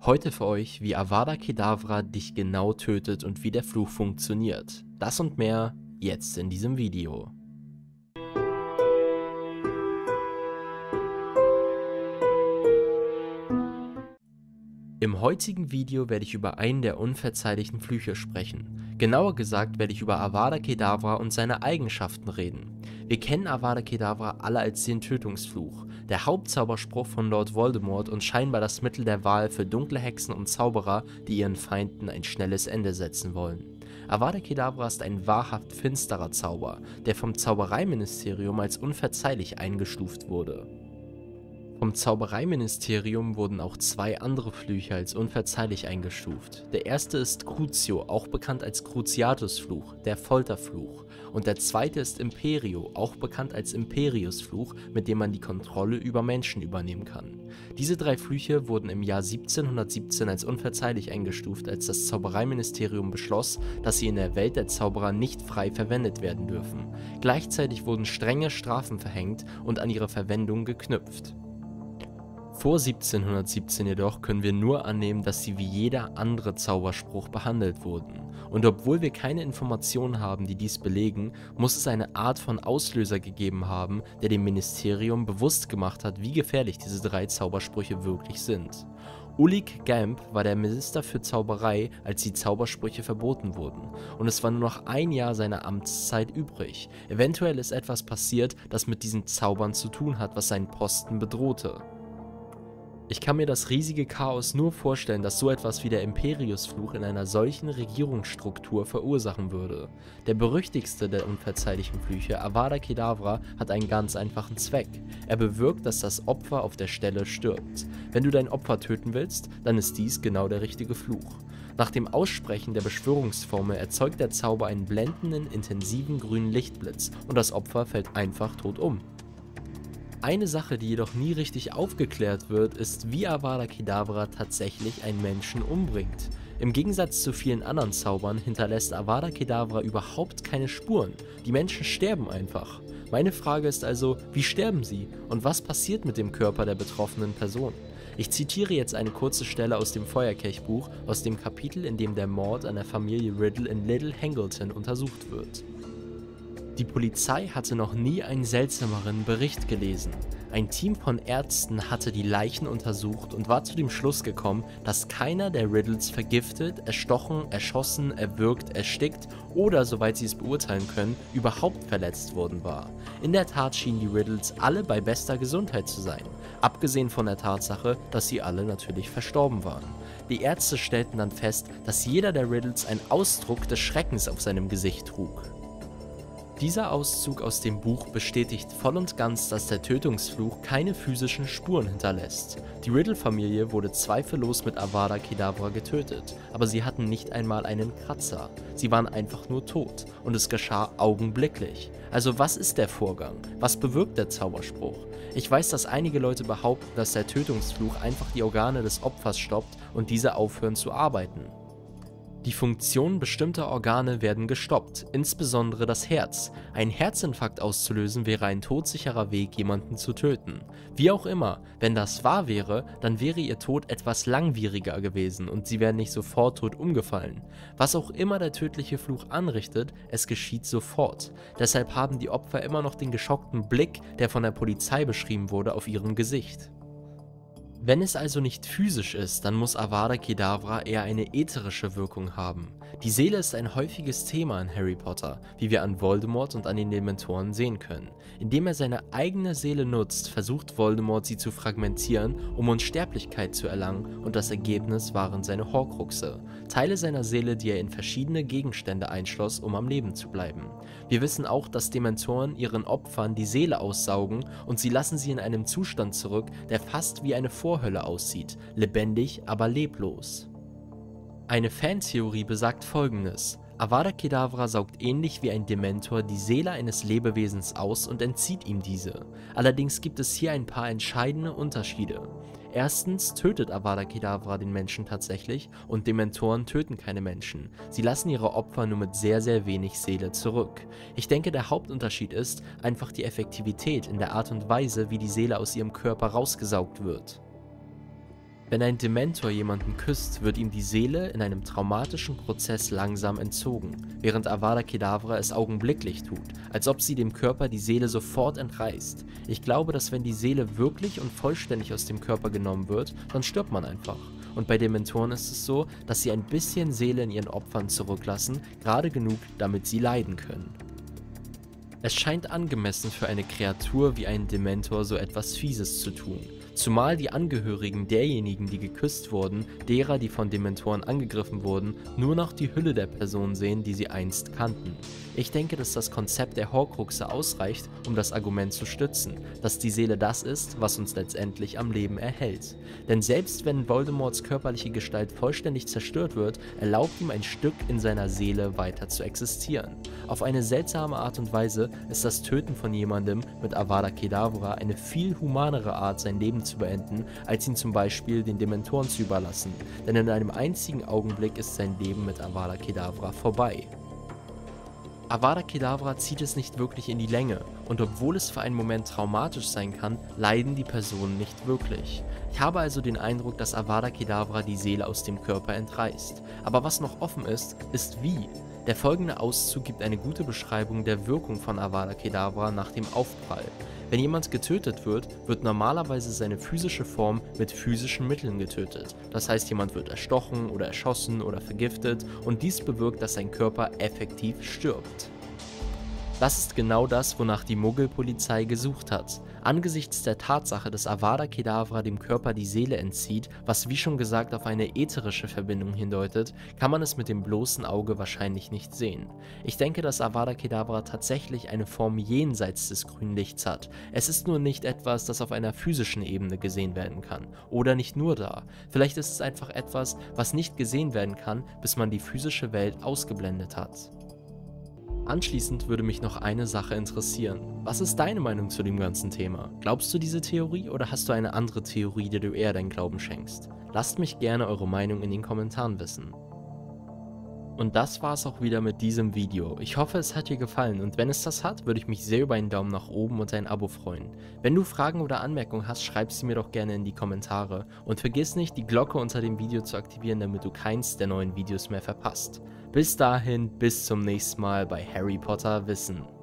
Heute für euch, wie Avada Kedavra dich genau tötet und wie der Fluch funktioniert. Das und mehr jetzt in diesem Video. Im heutigen Video werde ich über einen der unverzeihlichen Flüche sprechen. Genauer gesagt werde ich über Avada Kedavra und seine Eigenschaften reden. Wir kennen Avada Kedavra alle als den Tötungsfluch, der Hauptzauberspruch von Lord Voldemort und scheinbar das Mittel der Wahl für dunkle Hexen und Zauberer, die ihren Feinden ein schnelles Ende setzen wollen. Avada Kedavra ist ein wahrhaft finsterer Zauber, der vom Zaubereiministerium als unverzeihlich eingestuft wurde. Vom Zaubereiministerium wurden auch zwei andere Flüche als unverzeihlich eingestuft. Der erste ist Crucio, auch bekannt als Cruciatus-Fluch, der Folterfluch. Und der zweite ist Imperio, auch bekannt als Imperius-Fluch, mit dem man die Kontrolle über Menschen übernehmen kann. Diese drei Flüche wurden im Jahr 1717 als unverzeihlich eingestuft, als das Zaubereiministerium beschloss, dass sie in der Welt der Zauberer nicht frei verwendet werden dürfen. Gleichzeitig wurden strenge Strafen verhängt und an ihre Verwendung geknüpft. Vor 1717 jedoch können wir nur annehmen, dass sie wie jeder andere Zauberspruch behandelt wurden. Und obwohl wir keine Informationen haben, die dies belegen, muss es eine Art von Auslöser gegeben haben, der dem Ministerium bewusst gemacht hat, wie gefährlich diese drei Zaubersprüche wirklich sind. Ulik Gamp war der Minister für Zauberei, als die Zaubersprüche verboten wurden, und es war nur noch ein Jahr seiner Amtszeit übrig. Eventuell ist etwas passiert, das mit diesen Zaubern zu tun hat, was seinen Posten bedrohte. Ich kann mir das riesige Chaos nur vorstellen, das so etwas wie der Imperiusfluch in einer solchen Regierungsstruktur verursachen würde. Der berüchtigste der unverzeihlichen Flüche, Avada Kedavra, hat einen ganz einfachen Zweck. Er bewirkt, dass das Opfer auf der Stelle stirbt. Wenn du dein Opfer töten willst, dann ist dies genau der richtige Fluch. Nach dem Aussprechen der Beschwörungsformel erzeugt der Zauber einen blendenden, intensiven grünen Lichtblitz und das Opfer fällt einfach tot um. Eine Sache, die jedoch nie richtig aufgeklärt wird, ist, wie Avada Kedavra tatsächlich einen Menschen umbringt. Im Gegensatz zu vielen anderen Zaubern hinterlässt Avada Kedavra überhaupt keine Spuren. Die Menschen sterben einfach. Meine Frage ist also, wie sterben sie und was passiert mit dem Körper der betroffenen Person? Ich zitiere jetzt eine kurze Stelle aus dem Feuerkelchbuch, aus dem Kapitel, in dem der Mord an der Familie Riddle in Little Hangleton untersucht wird. Die Polizei hatte noch nie einen seltsameren Bericht gelesen. Ein Team von Ärzten hatte die Leichen untersucht und war zu dem Schluss gekommen, dass keiner der Riddles vergiftet, erstochen, erschossen, erwürgt, erstickt oder, soweit sie es beurteilen können, überhaupt verletzt worden war. In der Tat schienen die Riddles alle bei bester Gesundheit zu sein, abgesehen von der Tatsache, dass sie alle natürlich verstorben waren. Die Ärzte stellten dann fest, dass jeder der Riddles einen Ausdruck des Schreckens auf seinem Gesicht trug. Dieser Auszug aus dem Buch bestätigt voll und ganz, dass der Tötungsfluch keine physischen Spuren hinterlässt. Die Riddle-Familie wurde zweifellos mit Avada Kedavra getötet, aber sie hatten nicht einmal einen Kratzer. Sie waren einfach nur tot und es geschah augenblicklich. Also was ist der Vorgang? Was bewirkt der Zauberspruch? Ich weiß, dass einige Leute behaupten, dass der Tötungsfluch einfach die Organe des Opfers stoppt und diese aufhören zu arbeiten. Die Funktionen bestimmter Organe werden gestoppt, insbesondere das Herz. Ein Herzinfarkt auszulösen wäre ein todsicherer Weg, jemanden zu töten. Wie auch immer, wenn das wahr wäre, dann wäre ihr Tod etwas langwieriger gewesen und sie wären nicht sofort tot umgefallen. Was auch immer der tödliche Fluch anrichtet, es geschieht sofort. Deshalb haben die Opfer immer noch den geschockten Blick, der von der Polizei beschrieben wurde, auf ihrem Gesicht. Wenn es also nicht physisch ist, dann muss Avada Kedavra eher eine ätherische Wirkung haben. Die Seele ist ein häufiges Thema in Harry Potter, wie wir an Voldemort und an den Dementoren sehen können. Indem er seine eigene Seele nutzt, versucht Voldemort sie zu fragmentieren, um Unsterblichkeit zu erlangen und das Ergebnis waren seine Horcruxe, Teile seiner Seele, die er in verschiedene Gegenstände einschloss, um am Leben zu bleiben. Wir wissen auch, dass Dementoren ihren Opfern die Seele aussaugen und sie lassen sie in einem Zustand zurück, der fast wie eine Vorhölle aussieht, lebendig, aber leblos. Eine Fantheorie besagt folgendes. Avada Kedavra saugt ähnlich wie ein Dementor die Seele eines Lebewesens aus und entzieht ihm diese. Allerdings gibt es hier ein paar entscheidende Unterschiede. Erstens tötet Avada Kedavra den Menschen tatsächlich und Dementoren töten keine Menschen. Sie lassen ihre Opfer nur mit sehr sehr wenig Seele zurück. Ich denke der Hauptunterschied ist einfach die Effektivität in der Art und Weise wie die Seele aus ihrem Körper rausgesaugt wird. Wenn ein Dementor jemanden küsst, wird ihm die Seele in einem traumatischen Prozess langsam entzogen, während Avada Kedavra es augenblicklich tut, als ob sie dem Körper die Seele sofort entreißt. Ich glaube, dass wenn die Seele wirklich und vollständig aus dem Körper genommen wird, dann stirbt man einfach. Und bei Dementoren ist es so, dass sie ein bisschen Seele in ihren Opfern zurücklassen, gerade genug, damit sie leiden können. Es scheint angemessen für eine Kreatur wie einen Dementor so etwas Fieses zu tun. Zumal die Angehörigen derjenigen, die geküsst wurden, derer, die von Dementoren angegriffen wurden, nur noch die Hülle der Person sehen, die sie einst kannten. Ich denke, dass das Konzept der Horcruxe ausreicht, um das Argument zu stützen, dass die Seele das ist, was uns letztendlich am Leben erhält. Denn selbst wenn Voldemorts körperliche Gestalt vollständig zerstört wird, erlaubt ihm ein Stück in seiner Seele weiter zu existieren. Auf eine seltsame Art und Weise ist das Töten von jemandem mit Avada Kedavra eine viel humanere Art, sein Leben zu beenden, als ihn zum Beispiel den Dementoren zu überlassen, denn in einem einzigen Augenblick ist sein Leben mit Avada Kedavra vorbei. Avada Kedavra zieht es nicht wirklich in die Länge und obwohl es für einen Moment traumatisch sein kann, leiden die Personen nicht wirklich. Ich habe also den Eindruck, dass Avada Kedavra die Seele aus dem Körper entreißt. Aber was noch offen ist, ist wie. Der folgende Auszug gibt eine gute Beschreibung der Wirkung von Avada Kedavra nach dem Aufprall. Wenn jemand getötet wird, wird normalerweise seine physische Form mit physischen Mitteln getötet. Das heißt, jemand wird erstochen oder erschossen oder vergiftet und dies bewirkt, dass sein Körper effektiv stirbt. Das ist genau das, wonach die Muggelpolizei gesucht hat. Angesichts der Tatsache, dass Avada Kedavra dem Körper die Seele entzieht, was wie schon gesagt auf eine ätherische Verbindung hindeutet, kann man es mit dem bloßen Auge wahrscheinlich nicht sehen. Ich denke, dass Avada Kedavra tatsächlich eine Form jenseits des grünen Lichts hat. Es ist nur nicht etwas, das auf einer physischen Ebene gesehen werden kann. Oder nicht nur da. Vielleicht ist es einfach etwas, was nicht gesehen werden kann, bis man die physische Welt ausgeblendet hat. Anschließend würde mich noch eine Sache interessieren. Was ist deine Meinung zu dem ganzen Thema? Glaubst du diese Theorie oder hast du eine andere Theorie, der du eher deinen Glauben schenkst? Lasst mich gerne eure Meinung in den Kommentaren wissen. Und das war es auch wieder mit diesem Video. Ich hoffe, es hat dir gefallen und wenn es das hat, würde ich mich sehr über einen Daumen nach oben und ein Abo freuen. Wenn du Fragen oder Anmerkungen hast, schreib sie mir doch gerne in die Kommentare. Und vergiss nicht, die Glocke unter dem Video zu aktivieren, damit du keins der neuen Videos mehr verpasst. Bis dahin, bis zum nächsten Mal bei Harry Potter Wissen.